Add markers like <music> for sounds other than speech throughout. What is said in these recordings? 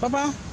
拜拜。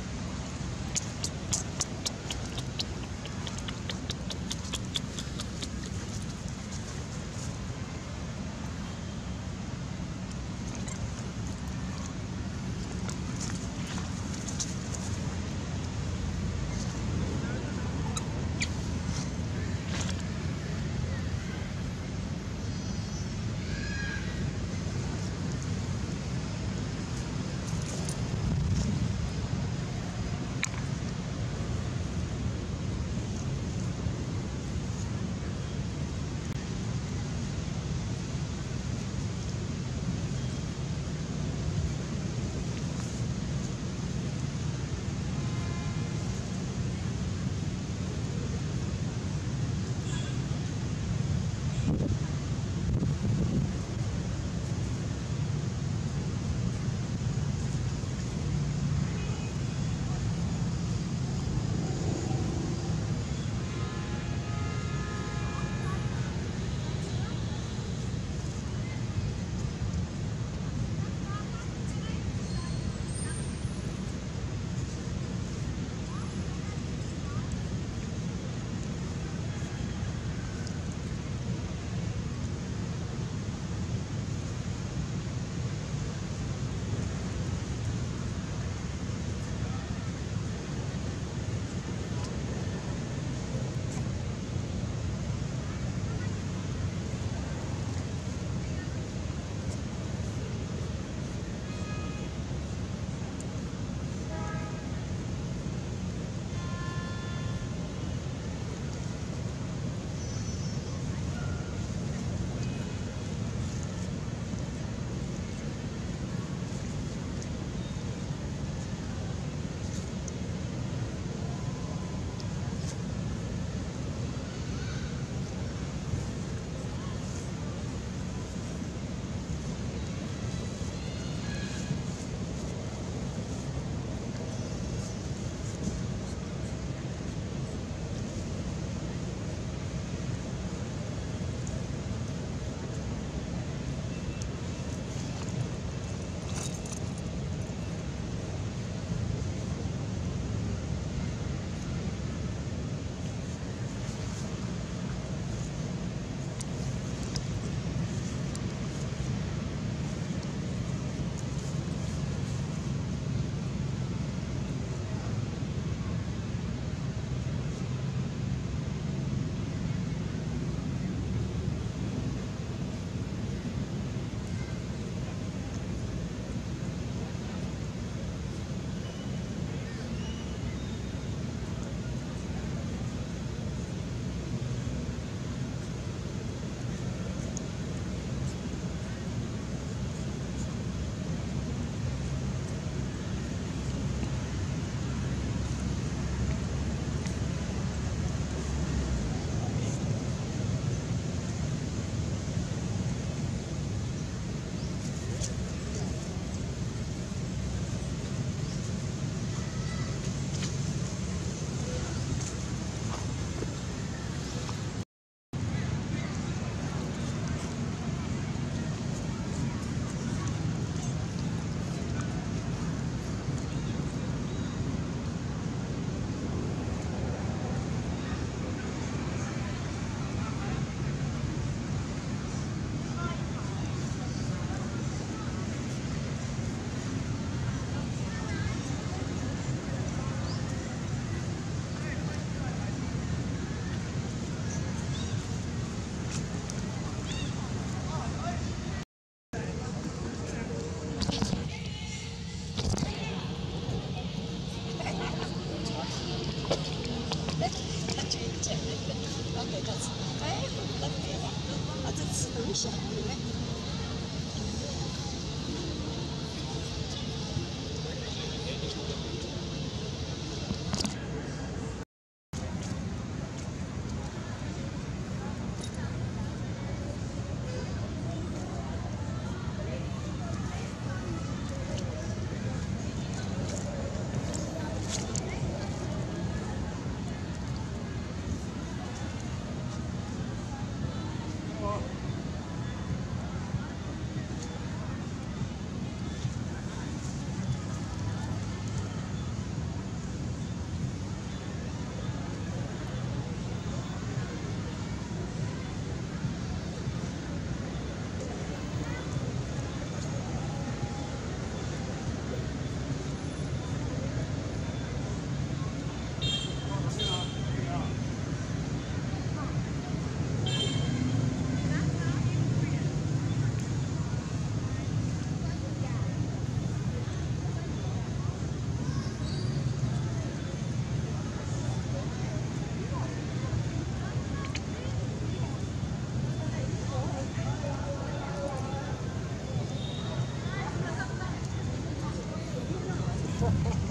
Ha, ha, ha.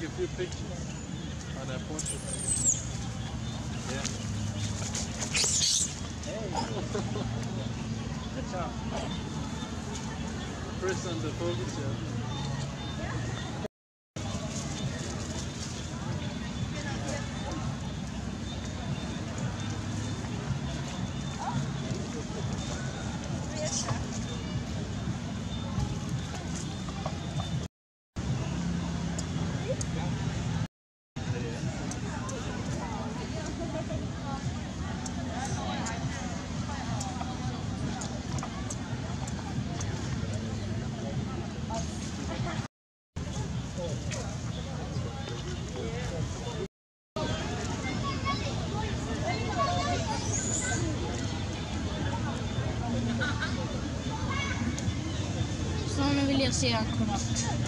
take a few pictures <laughs> and I post it. Yeah. Hey. on the focus, yeah. Sehr, sehr gut.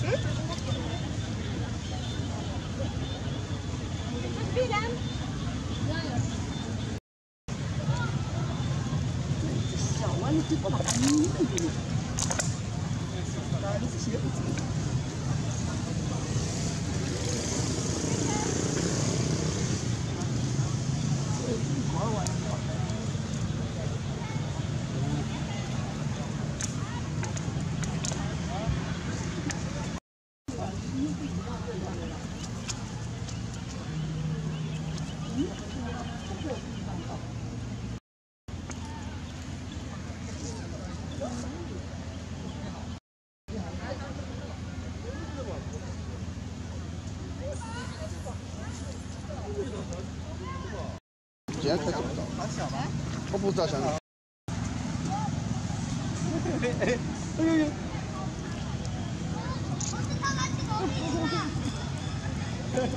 今天开始不到，我不知道现在。嘿嘿嘿，哎，哎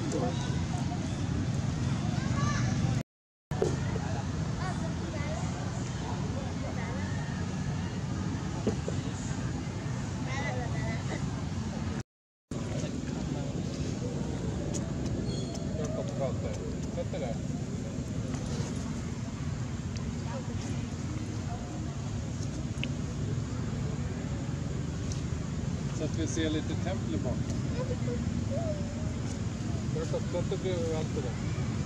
呦呦。vi ser lite tempel bakom. Jag har inte blivit överallt på det.